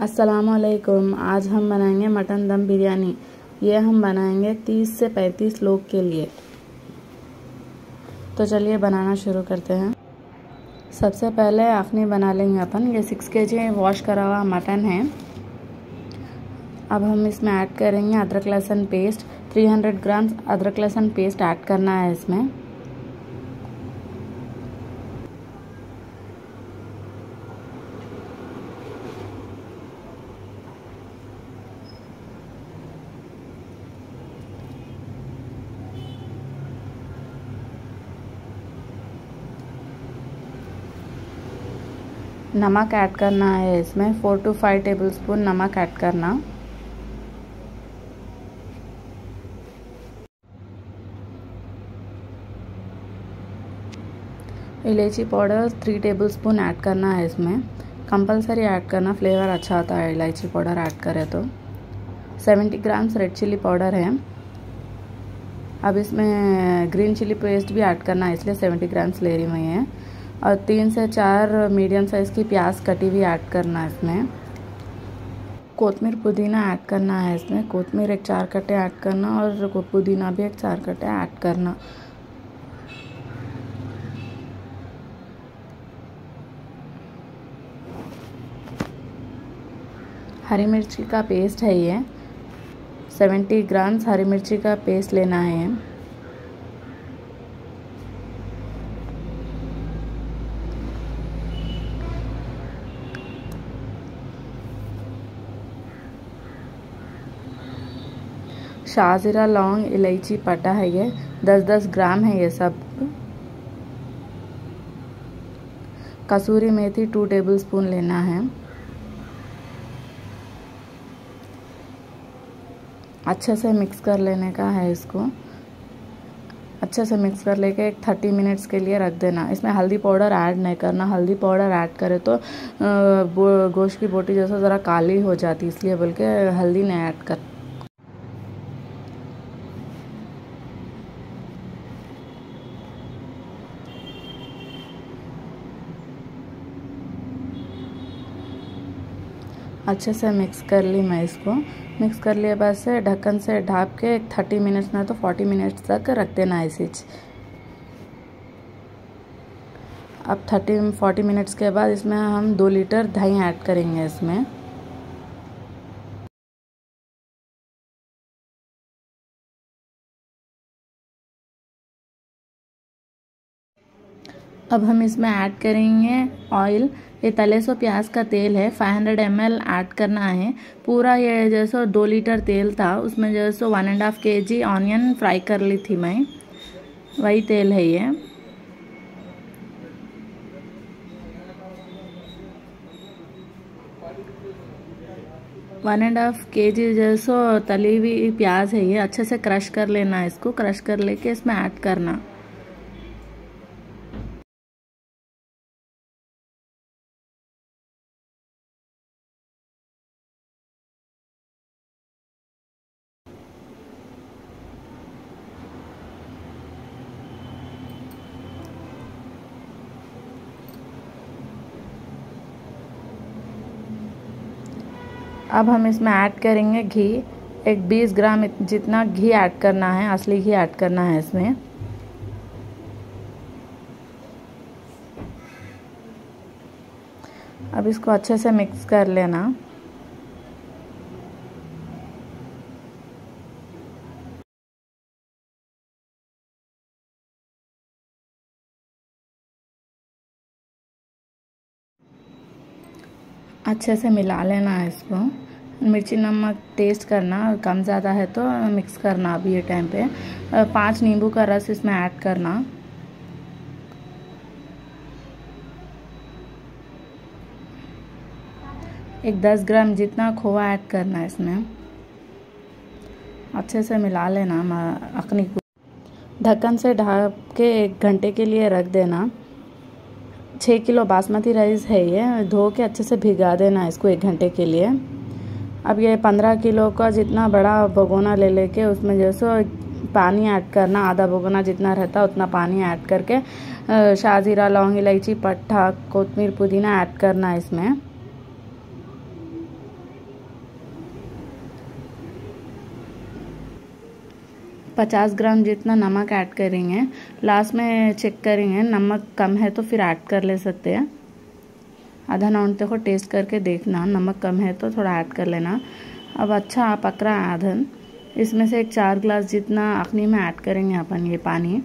असलकुम आज हम बनाएँगे मटन दम बिरयानी। ये हम बनाएँगे 30 से 35 लोग के लिए। तो चलिए बनाना शुरू करते हैं। सबसे पहले अखनी बना लेंगे अपन। ये सिक्स के जी वॉश करा हुआ मटन है। अब हम इसमें ऐड करेंगे अदरक लहसुन पेस्ट 300 ग्राम अदरक लहसुन पेस्ट ऐड करना है इसमें। नमक ऐड करना है इसमें four to five tablespoon नमक ऐड करना। इलायची powder three tablespoon add करना है इसमें। कंपलसरी ऐड करना फ्लेवर अच्छा होता है इलायची पाउडर ऐड करें तो। Seventy grams red chilli powder है। अब इसमें ग्रीन चिली पेस्ट भी ऐड करना है, इसलिए सेवेंटी ग्राम्स ले रही हुई है और तीन से चार मीडियम साइज़ की प्याज कटी हुई ऐड करना है इसमें। कोतमीर पुदीना ऐड करना है इसमें। कोतमीर एक चार कटे ऐड करना और पुदीना भी एक चार कटे ऐड करना। हरी मिर्ची का पेस्ट है ये। सेवेंटी ग्राम्स हरी मिर्ची का पेस्ट लेना है शाहजीरा लौंग, इलायची, पटा है ये। दस दस ग्राम है ये सब। कसूरी मेथी टू टेबल स्पून लेना है। अच्छे से मिक्स कर लेने का है इसको। अच्छे से मिक्स कर लेके एक थर्टी मिनट्स के लिए रख देना। इसमें हल्दी पाउडर ऐड नहीं करना। हल्दी पाउडर ऐड करे तो गोश्त की बोटी जैसा ज़रा काली हो जाती इसलिए बोल के हल्दी नहीं ऐड कर अच्छे से मिक्स कर ली मैं इसको। मिक्स कर लिए बाद से ढक्कन से ढाप के थर्टी मिनट्स ना तो फोर्टी मिनट्स तक रख देना है ऐसे अब थर्टी फोर्टी मिनट्स के बाद इसमें हम दो लीटर दही ऐड करेंगे इसमें। अब हम इसमें ऐड करेंगे ऑयल ये तले सो प्याज का तेल है 500 हंड्रेड एम ऐड करना है. पूरा ये जैसो दो लीटर तेल था, उसमें जैसो वन एंड हाफ़ के जी ऑनियन फ्राई कर ली थी मैं. वही तेल है ये. वन एंड हाफ़ के जी जैसो तली हुई प्याज है ये, अच्छे से क्रश कर लेना इसको क्रश कर लेके इसमें ऐड करना. अब हम इसमें ऐड करेंगे घी। एक 20 ग्राम जितना घी ऐड करना है, असली घी ऐड करना है इसमें। अब इसको अच्छे से मिक्स कर लेना। अच्छे से मिला लेना है इसको। मिर्ची नमक टेस्ट करना, कम ज़्यादा है तो मिक्स करना अभी ये टाइम पे। पाँच नींबू का रस इसमें ऐड करना। एक दस ग्राम जितना खोआ ऐड करना है इसमें। अच्छे से मिला लेना अखनी को। ढक्कन से ढक के एक घंटे के लिए रख देना। छः किलो बासमती राइस है ये, धो के अच्छे से भिगा देना इसको एक घंटे के लिए। अब ये पंद्रह किलो का जितना बड़ा भगोना ले लेके उसमें जैसे पानी ऐड करना, आधा भगोना जितना रहता उतना पानी ऐड करके शाहजीरा लौंग, इलायची, पट्टा कोतमीर पुदीना ऐड करना इसमें। पचास ग्राम जितना नमक ऐड करेंगे लास्ट में चेक करेंगे, नमक कम है तो फिर ऐड कर ले सकते हैं। आधा नॉन देखो टेस्ट करके देखना, नमक कम है तो थोड़ा ऐड कर लेना। अब अच्छा आप रहा है आधन इसमें से एक चार ग्लास जितना अखनी में ऐड करेंगे अपन ये पानी।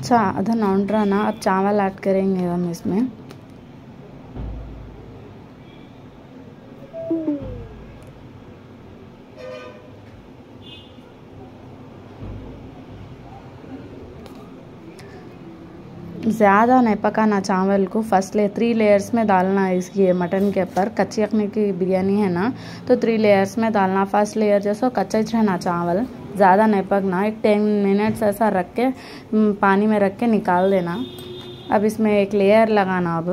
अच्छा आधा रहा ना अब चावल ऐड करेंगे हम इसमें। ज़्यादा नहीं पकाना चावल को फ़र्स्ट ले थ्री लेयर्स में डालना है इसकी मटन के ऊपर। कच्ची अखने की बिरयानी है ना तो थ्री लेयर्स में डालना फ़र्स्ट लेयर जैसा कच्चा रहना चावल। ज़्यादा नहीं पकना, एक टेन मिनट्स ऐसा रख के पानी में रख के निकाल देना। अब इसमें एक लेयर लगाना अब।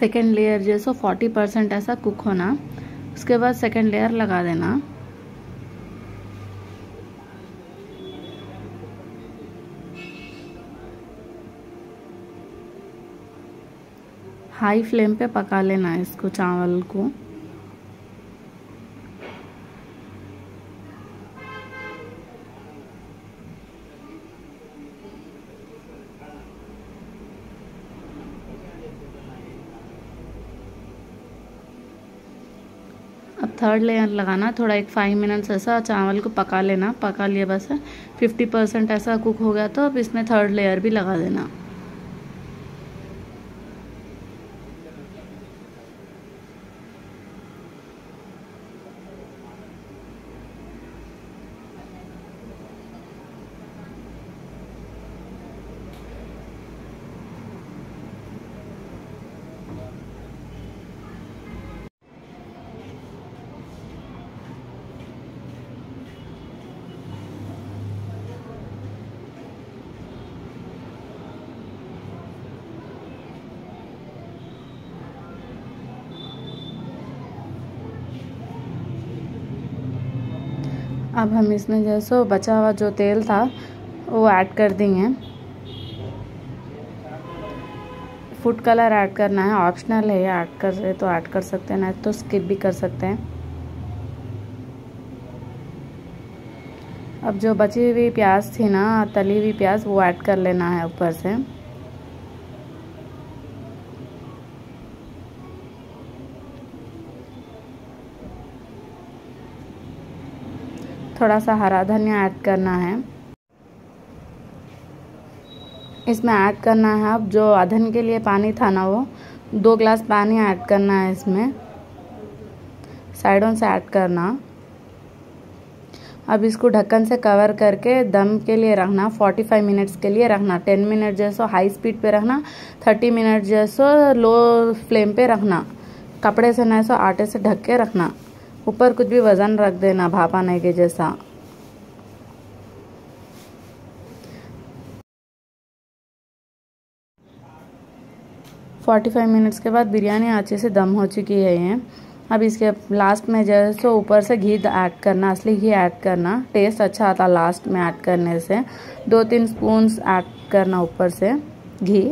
सेकेंड लेयर जैसो फोर्टी परसेंट ऐसा कुक होना। उसके बाद सेकेंड लेयर लगा देना। हाई फ्लेम पे पका लेना इसको, चावल को। थर्ड लेयर लगाना, थोड़ा एक फाइव मिनट्स ऐसा चावल को पका लेना, पका लिया बस फिफ्टी परसेंट ऐसा कुक हो गया तो अब इसमें थर्ड लेयर भी लगा देना। अब हम इसमें जैसे बचा हुआ जो तेल था, वो ऐड कर देंगे। फ़ूड कलर ऐड करना है ऑप्शनल है ऐड कर रहे तो ऐड कर सकते हैं, नहीं तो स्किप भी कर सकते हैं। अब जो बची हुई प्याज थी ना, तली हुई प्याज, वो ऐड कर लेना है ऊपर से। थोड़ा सा हरा धनिया ऐड करना है। इसमें ऐड करना है अब जो अधन के लिए पानी था ना वो, दो ग्लास पानी ऐड करना है इसमें। साइडों से ऐड करना। अब इसको ढक्कन से कवर करके दम के लिए रखना 45 मिनट्स के लिए रखना 10 मिनट जैसो हाई स्पीड पे रखना 30 मिनट जैसो लो फ्लेम पे रखना, कपड़े से नहीं सो आटे से ढक के रखना। ऊपर कुछ भी वज़न रख देना, भापा नहीं के जैसा। फोर्टी फाइव मिनट्स के बाद बिरयानी अच्छे से दम हो चुकी है ये। अब इसके लास्ट में जैसे ऊपर से घी ऐड करना, असली घी ऐड करना टेस्ट अच्छा आता लास्ट में ऐड करने से। दो तीन स्पून ऐड करना ऊपर से घी।